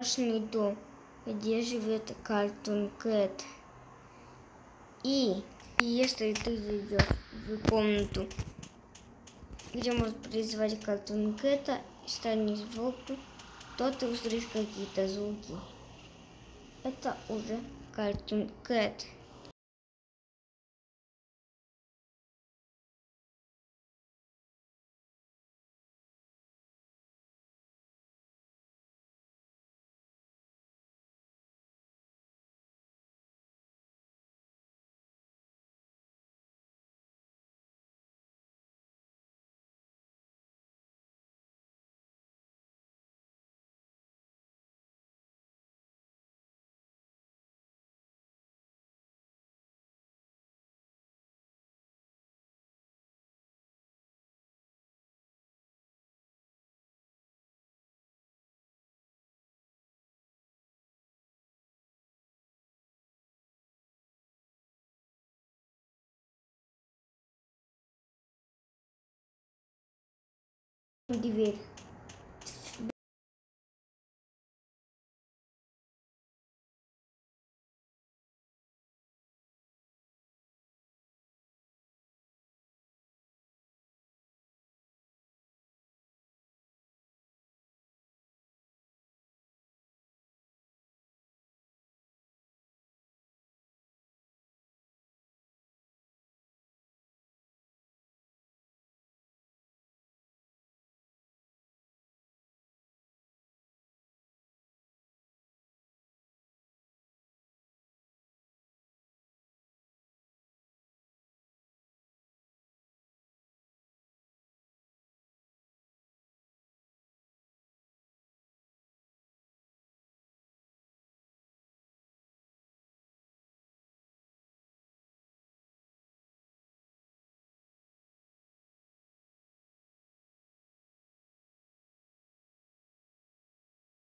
страшный дом, где живет Картун Кэт. И если ты зайдешь в комнату, где может призвать Картун Кэта и станешь звуку, то ты услышишь какие-то звуки. Это уже Картун Кэт. Дверь.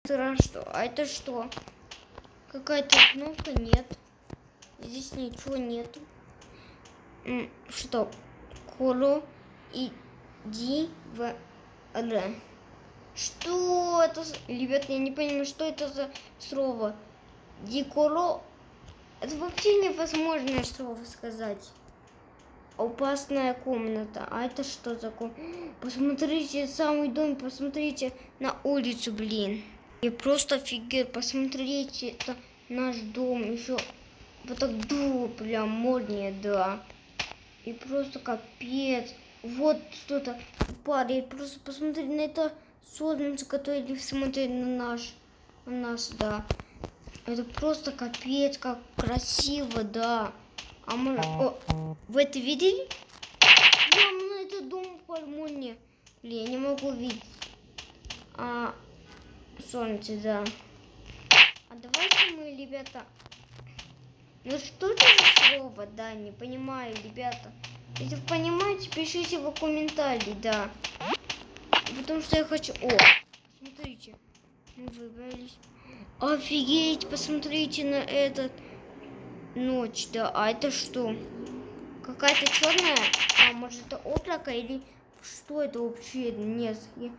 Что? А это что? Какая-то кнопка? Нет. Здесь ничего нету. Что? Коро иди в Р. Что это? Ребят, я не понимаю, что это за слово. Дикоро. Это вообще невозможное слово сказать. Опасная комната. А это что комната? Посмотрите, самый дом, посмотрите на улицу, блин. И просто офигеть, посмотрите, это наш дом, еще вот так ду, прям моднее, да. И просто капец. Вот что-то падает. Просто посмотри на это солнце, которое смотрит на наш, на нас, да. Это просто капец, как красиво, да. А мы... О, вы это видели? Прямо на этот дом в Пальмоне. Блин, я не могу видеть. А, солнце, да. А давайте мы, ребята... Ну что это за слово, да, не понимаю, ребята. Если вы понимаете, пишите в комментарии, да. Потому что я хочу... О, смотрите, мы выбрались. Офигеть, посмотрите на этот ночь, да. А это что? Какая-то черная? А может это облако или что это вообще? Нет, я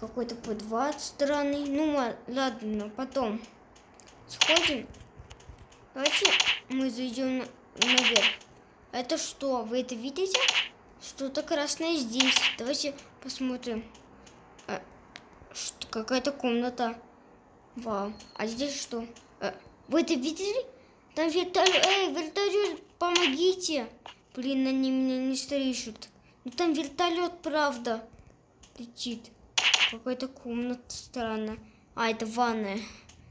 какой-то подвал странный. Ну ладно, потом сходим. Давайте мы зайдем на, наверх. Это что? Вы это видите? Что-то красное здесь. Давайте посмотрим. А, Какая-то комната. Вау. А здесь что? А, вы это видели? Там вертолет. Эй, вертолет, помогите. Блин, они меня не слышат. Ну там вертолет, правда, летит. Какая-то комната странная. А, это ванная.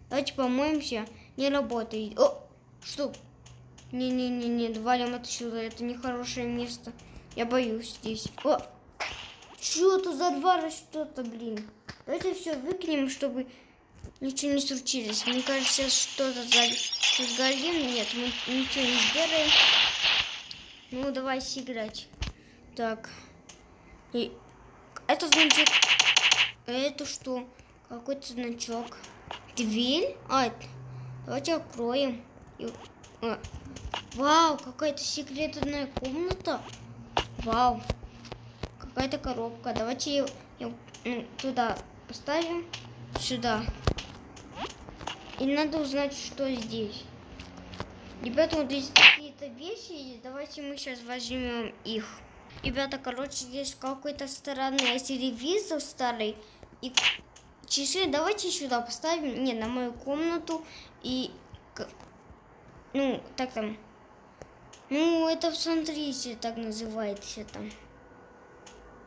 Давайте помоемся. Не работает. О, что? Не-не-не-не, валим отсюда. Это нехорошее место. Я боюсь здесь. О, что это за два что-то, блин. Давайте все выкинем, чтобы ничего не случилось. Мне кажется, что-то сгорим. Нет, мы ничего не сделаем. Ну, давайте играть. Так. И это значит это что? Какой-то значок. Дверь? А, давайте откроем. И... А. Вау, какая-то секретная комната. Вау. Какая-то коробка. Давайте ее, ее туда поставим. Сюда. И надо узнать, что здесь. Ребята, вот здесь какие-то вещи. Давайте мы сейчас возьмем их. Ребята, короче, здесь какой-то странный телевизор старый. И часы давайте сюда поставим. Не, на мою комнату. И... Ну, так там... Ну, это, смотрите, так называется там.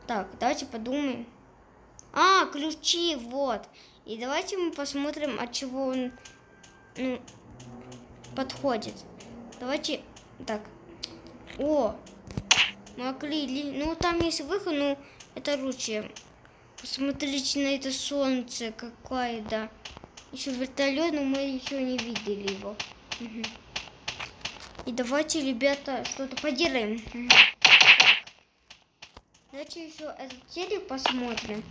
Так, давайте подумаем. А, ключи, вот. И давайте мы посмотрим, от чего он ну, подходит. Давайте, так. О, оклеили. Ну, там есть выход, ну, это лучше. Посмотрите на это солнце, какое, да. Еще вертолет, но мы еще не видели его. Угу. И давайте, ребята, что-то поделаем. Давайте еще этот телек посмотрим.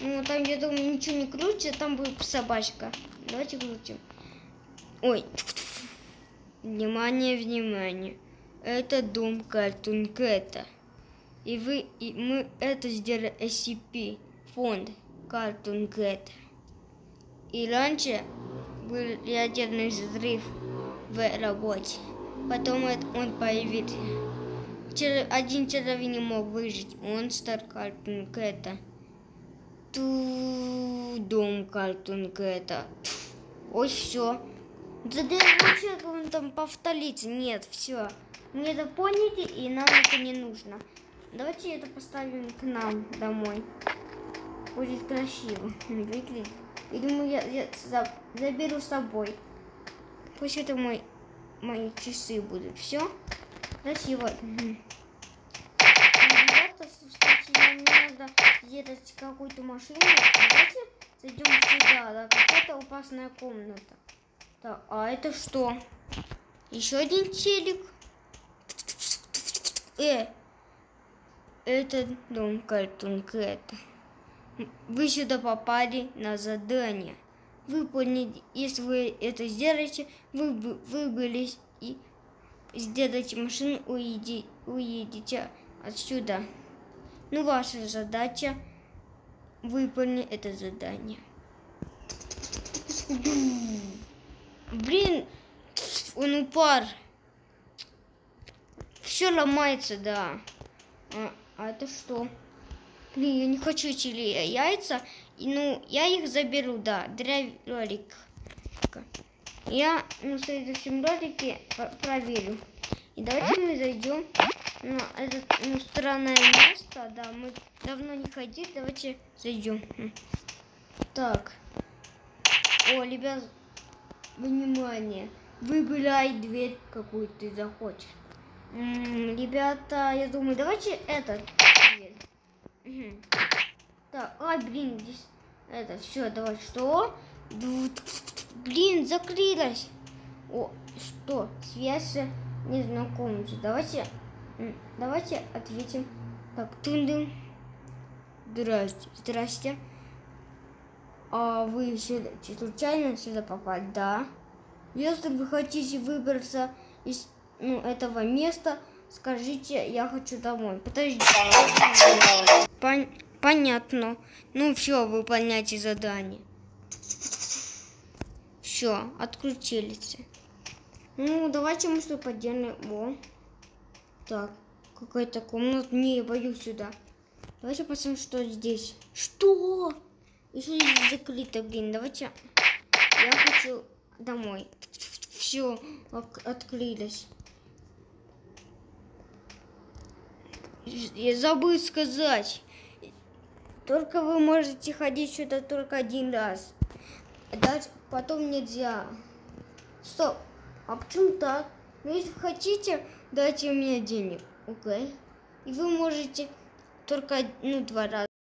Ну, там, я думаю, ничего не крутится, там будет собачка. Давайте крутим. Ой. Внимание, внимание. Это дом Кэта. И вы, и мы это сделали SCP, фонд Кэта. И раньше был ядерный взрыв в работе. Потом он появился. Один человек не мог выжить. Он стал Кэта. Ту дом Кэта. Ой, все. Да да вообще он там повторится. Нет, все. Мне это поняли, и нам это не нужно. Давайте это поставим к нам домой. Будет красиво. Выглядит. И думаю, я, я заберу с собой. Пусть это мой мои часы будут. Все красиво. Ребята, кстати, нам надо едать какую-то машину. Давайте зайдем сюда. Да, какая-то опасная комната. Так, а это что? Еще один телек. Э, это дом Кэта. Вы сюда попали на задание выполнить. Если вы это сделаете, вы выбрались и сделаете машину, уйди, уедете отсюда. Ну, ваша задача выполнить это задание. Блин, он упал. Все ломается, да. А, а это что? Блин, я не хочу эти яйца. И, ну, я их заберу, да, для. Я ну, в следующем ролике проверю. И давайте мы зайдем на это ну, странное место. Да, мы давно не ходили. Давайте зайдем. Так. О, ребят, внимание. Выбирай дверь, какую ты захочешь. Ребята, я думаю, давайте этот. Так, ай, блин, здесь это все, давай, что? Блин, закрылась. О, что? Связь незнакомцы. Давайте, давайте ответим. Так, тын -дын. Здрасте, здрасте. А вы сюда, случайно сюда попали? Да. Если вы хотите выбраться из ну, этого места, скажите, я хочу домой. Подождите. Пон понятно. Ну все, выполняйте задание. Все, отключились. Ну, давайте мы что поделаем. О. Так, какая-то комната. Не, я боюсь сюда. Давайте посмотрим, что здесь. Что? Еще здесь закрыто, блин. Давайте. Я хочу домой. Все, открылись. Я забыл сказать. Только вы можете ходить сюда только один раз. Дальше потом нельзя. Стоп. А почему так? Ну, если хотите, дайте мне денег. Окей. Okay. И вы можете только, ну, два раза.